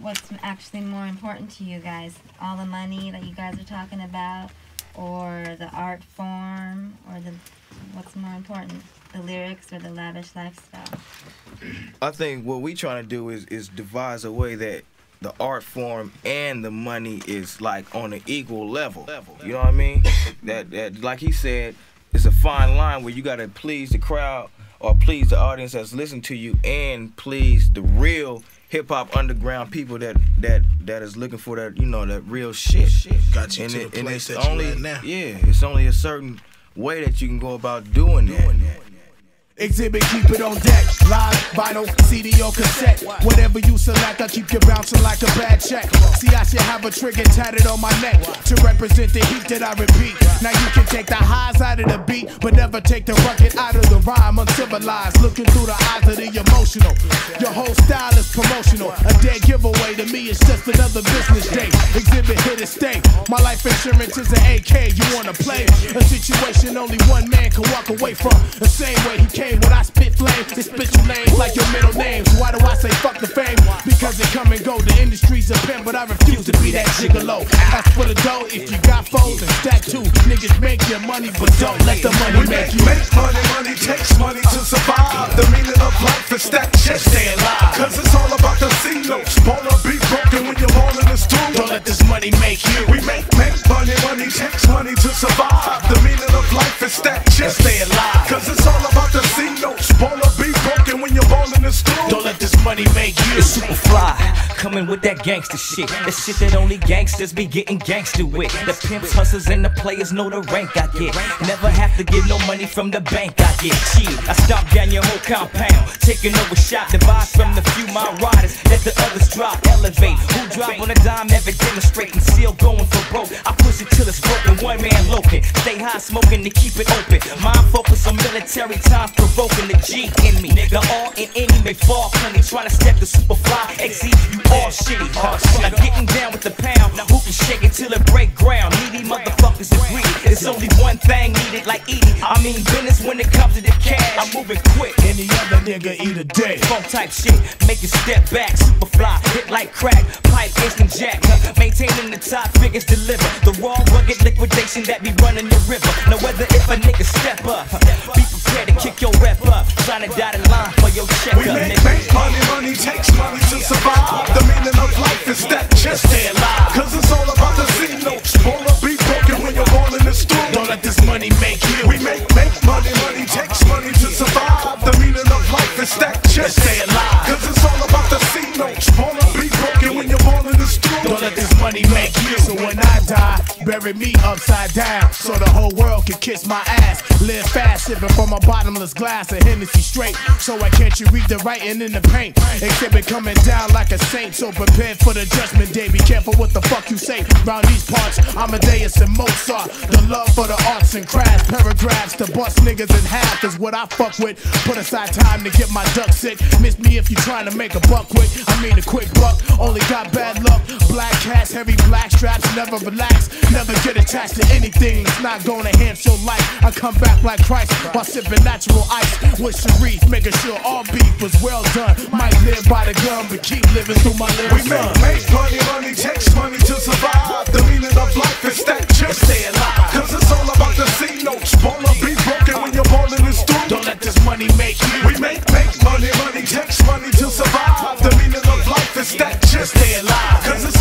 what's actually more important to you guys? All the money that you guys are talking about, or the art form, or the what's more important, the lyrics or the lavish lifestyle? I think what we trying to do is is devise a way that the art form and the money is like on an equal level. You know what I mean? that that like he said, it's a fine line where you gotta please the crowd or please the audience that's listening to you and please the real hip hop underground people that that that is looking for that you know that real shit. Got you and to it, the and place it's that you only at now. yeah, it's only a certain way that you can go about doing that. Xzibit, keep it on deck. Live, vinyl, CD or cassette. Whatever you select, I keep you bouncing like a bad check. See, I should have a trigger tatted on my neck to represent the heat that I repeat. Now you can take the highs out of the beat, but never take the rugged out of the rhyme. Uncivilized, looking through the eyes of the emotional. Whole style is promotional. A dead giveaway to me is just another business day. Xzibit here to stay. My life insurance is an AK. You wanna play a situation only one man can walk away from. The same way he came when I spit flames. They spit your names like your middle names. Why do I say fuck the fame? Because it come and go. The industry's a pimp, but I refuse to be that gigolo. As for the dough, if you got foes and stack two, niggas make your money, but don't let the money make you. Make money, money takes money to survive. The meaning of life that shit. Stay alive. Cause it's all about the C notes. Baller be broken when you're all in the stool. Don't let this money make you. We make, make money, money takes money to survive. The meaning of life is that shit. Stay alive. Cause it's all about the C notes. Baller be broken when you're all in the stool. Don't let this money make coming with that gangster shit. The shit that only gangsters be getting gangster with. The pimps, hustlers, and the players know the rank I get. Never have to get no money from the bank I get. Cheat, I stomp down your whole compound. Taking over shot, divide from the few my riders. Let the others drop, elevate. Who drop on a dime, never demonstrating. Still going for broke. I push it till it's broken. One man loafing. Stay high smoking to keep it open. Mind focus on military times, provoking the G in me. The all in any may fall plenty. Trying to step the super fly. XE, you all shitty. Huh? Now getting down with the pound. Now who can shake it till it break ground? Needy motherfuckers agree. There's only one thing needed, like eating. I mean business when it comes to the cash. I'm moving quick. Any other nigga eat a day. Funk type shit, make it step back, super fly, hit like crack, pipe instant jack, maintaining the top figures deliver. The raw rugged liquidation that be running the river. Now whether if a nigga step up, be rep up, trying to dot a line for your check We make, make money, money takes money to survive. The meaning of life is that just Stay alive. Cause it's all about the C notes. Baller be broken when you're all in the stool. Don't let this money make you. We make, make money, money takes money to survive. The meaning of life is that just Stay alive. Bury me upside down. So the whole world can kiss my ass. Live fast, sipping from a bottomless glass of Hennessy straight. So I can't you read the writing in the paint. Xzibit coming down like a saint. So prepared for the judgment day. Be careful what the fuck you say. Round these parts, I'm Amadeus and Mozart. The love for the arts and crafts. Paragraphs to bust niggas in half is what I fuck with. Put aside time to get my duck sick. Miss me if you trying to make a buck quick. I mean a quick buck. Only got bad luck. Black cats, heavy black straps. Never relax. Never get attached to anything that's not gonna enhance your life. I come back like Christ while sipping natural ice with Sharif, making sure all beef was well done. Might live by the gun, but keep living through my We make, make money, money takes money to survive. The meaning of life is that shit. Stay alive. Cause it's all about the C notes. Baller be broken when you're all in the. Don't let this money make you. We make, make money, money takes money to survive. The meaning of life is that shit. Stay alive. Cause it's